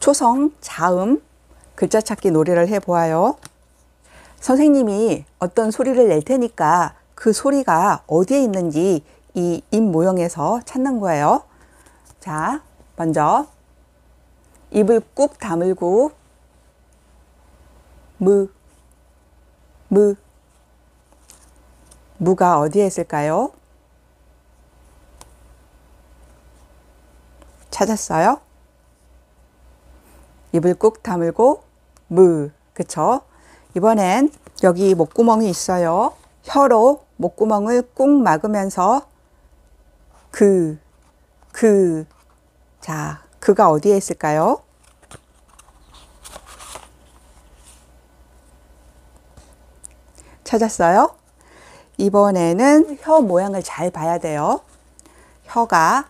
초성, 자음, 글자 찾기 놀이를 해보아요. 선생님이 어떤 소리를 낼 테니까 그 소리가 어디에 있는지 이 입 모형에서 찾는 거예요. 자, 먼저 입을 꾹 다물고 무, 무, 무가 어디에 있을까요? 찾았어요? 입을 꾹 다물고 무, 그쵸? 이번엔 여기 목구멍이 있어요. 혀로 목구멍을 꾹 막으면서 그, 그, 자, 그가 어디에 있을까요? 찾았어요? 이번에는 혀 모양을 잘 봐야 돼요. 혀가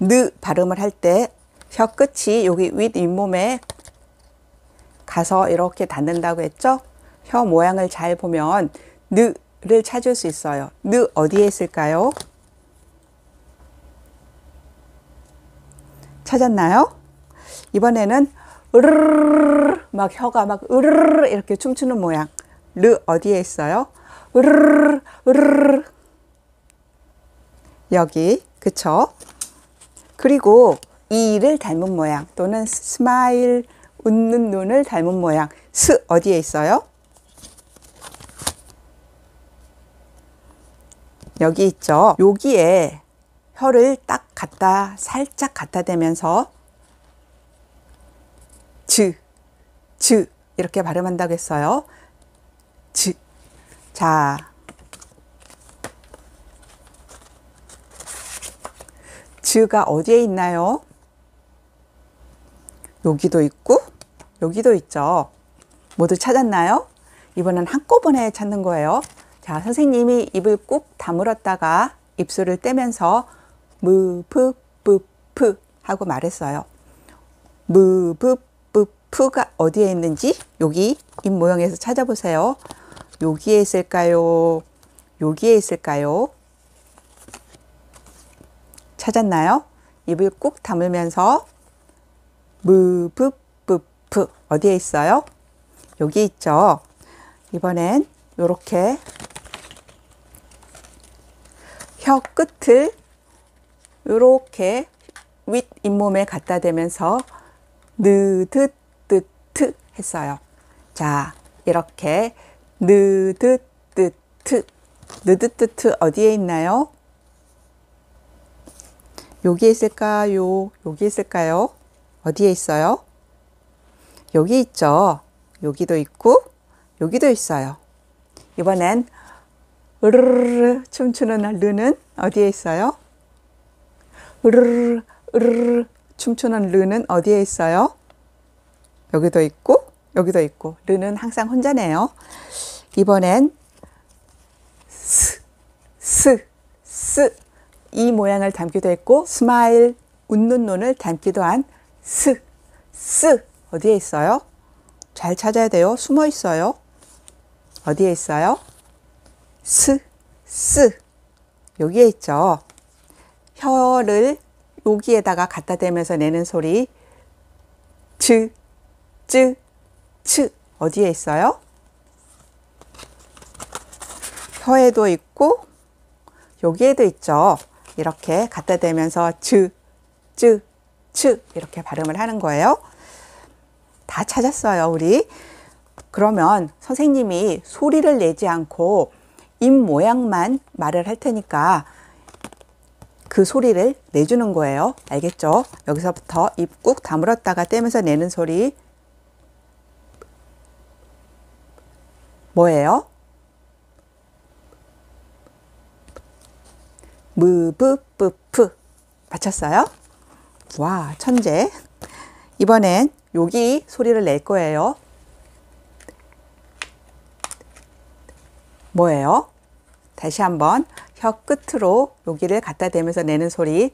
느 발음을 할때 혀 끝이 여기 윗 잇몸에 가서 이렇게 닿는다고 했죠? 혀 모양을 잘 보면 느를 찾을 수 있어요. 느 어디에 있을까요? 찾았나요? 이번에는 으르르 막 혀가 막 으르르 이렇게 춤추는 모양. 르 어디에 있어요? 으르르 으르르 여기 그쵸? 그리고 이를 닮은 모양 또는 스마일 웃는 눈을 닮은 모양 스 어디에 있어요? 여기 있죠. 여기에 혀를 딱 갖다 살짝 갖다 대면서 즈, 즈 이렇게 발음한다고 했어요. 즈. 자. 즈가 어디에 있나요? 여기도 있고 여기도 있죠. 모두 찾았나요? 이번엔 한꺼번에 찾는 거예요. 자, 선생님이 입을 꾹 다물었다가 입술을 떼면서 무프프프 하고 말했어요. 무프프프가 어디에 있는지 여기 입 모형에서 찾아보세요. 여기에 있을까요? 여기에 있을까요? 찾았나요? 입을 꾹 다물면서 무프프프 어디에 있어요? 여기 있죠. 이번엔 이렇게 혀 끝을 이렇게 윗 잇몸에 갖다 대면서 느드뜨트 했어요. 자, 이렇게 느드뜨트 느드뜨트 어디에 있나요? 여기 있을까요? 여기 있을까요? 어디에 있어요? 여기 있죠. 여기도 있고 여기도 있어요. 이번엔 으르르 춤추는 르는 어디에 있어요? 으르르 으르르 춤추는 르는 어디에 있어요? 여기도 있고 여기도 있고 르는 항상 혼자네요. 이번엔 스, 스, 스 이 모양을 담기도 했고 스마일 웃는 눈을 담기도 한 스, 스 어디에 있어요? 잘 찾아야 돼요. 숨어 있어요. 어디에 있어요? 스, 스 여기에 있죠. 혀를 여기에다가 갖다 대면서 내는 소리 즈, 쯔, 츠 어디에 있어요? 혀에도 있고 여기에도 있죠. 이렇게 갖다 대면서 즈, 쯔, 츠 이렇게 발음을 하는 거예요. 다 찾았어요, 우리. 그러면 선생님이 소리를 내지 않고 입 모양만 말을 할 테니까 그 소리를 내주는 거예요. 알겠죠? 여기서부터 입 꾹 다물었다가 떼면서 내는 소리 뭐예요? 무브뿌프 맞췄어요? 와 천재. 이번엔 여기 소리를 낼 거예요. 뭐예요? 다시 한번 혀 끝으로 여기를 갖다 대면서 내는 소리.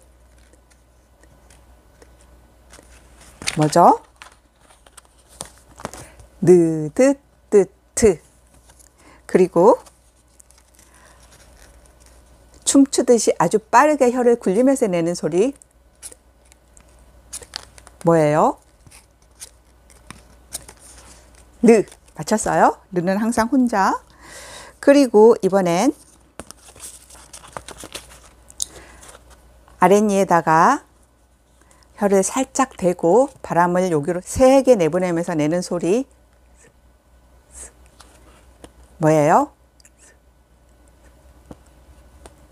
뭐죠? 느드뜨트. 그리고 춤추듯이 아주 빠르게 혀를 굴리면서 내는 소리 뭐예요? 느 맞췄어요? 느는 항상 혼자. 그리고 이번엔 아랫니에다가 혀를 살짝 대고 바람을 여기로 세게 내보내면서 내는 소리 뭐예요?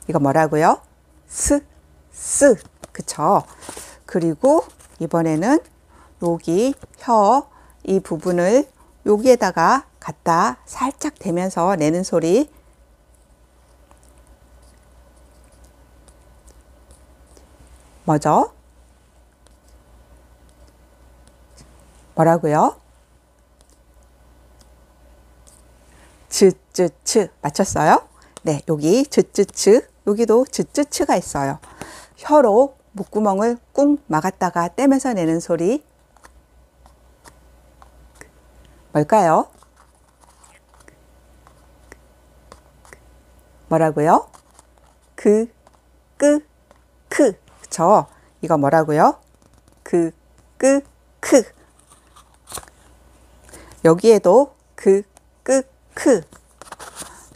이거 뭐라고요? 스, 스. 그쵸? 그리고 이번에는 여기 혀 이 부분을 여기에다가 갖다 살짝 대면서 내는 소리 뭐죠? 뭐라고요? 즈즈츠 맞췄어요? 네, 여기 즈즈츠 여기도 즈즈츠가 있어요. 혀로 목구멍을 꾹 막았다가 떼면서 내는 소리 뭘까요? 뭐라고요? 그, 끄, 크. 그쵸? 이거 뭐라고요? 그, 끄, 크. 여기에도 그, 끄, 크.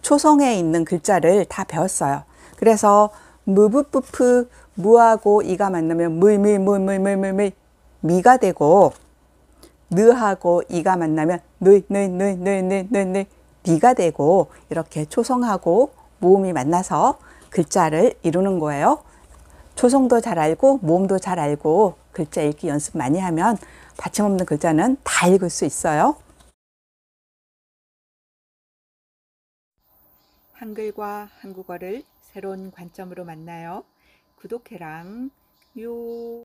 초성에 있는 글자를 다 배웠어요. 그래서 무부뿌프 무하고 이가 만나면 물물물물물물물 미가 되고 느하고 이가 만나면 느느느느느느느 니가 되고 이렇게 초성하고 모음이 만나서 글자를 이루는 거예요. 초성도 잘 알고 모음도 잘 알고 글자 읽기 연습 많이 하면 받침 없는 글자는 다 읽을 수 있어요. 한글과 한국어를 새로운 관점으로 만나요. 구독해랑 요.